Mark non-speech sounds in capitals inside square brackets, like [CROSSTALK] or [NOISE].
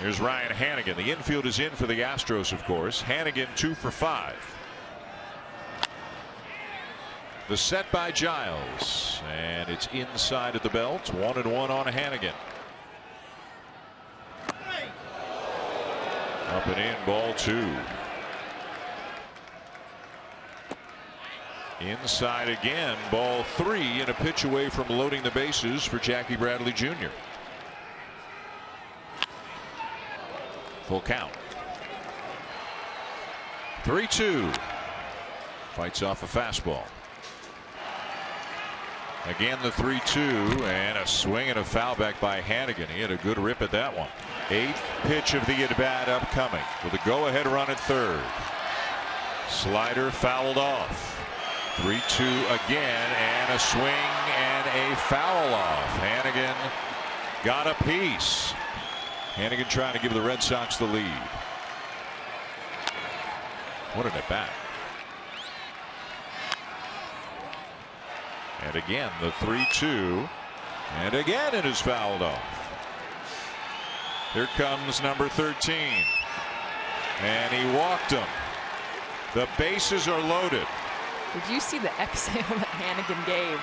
Here's Ryan Hanigan. The infield is in for the Astros, of course. Hanigan two for five. The set by Giles, and it's inside of the belt. One and one on Hanigan. Up and in, ball two. Inside again, ball three, and a pitch away from loading the bases for Jackie Bradley Jr. Full count. 3 2. Fights off a fastball. Again, the 3 2 and a swing and a foul back by Hanigan. He had a good rip at that one. Eighth pitch of the at bat upcoming with a go ahead run at third. Slider fouled off. 3 2 again and a swing and a foul off. Hanigan got a piece. Hanigan trying to give the Red Sox the lead. What an at bat. And again the 3 2 and again it is fouled off. Here comes number 13 and he walked him. The bases are loaded. Did you see the [LAUGHS] exhale that Hanigan gave?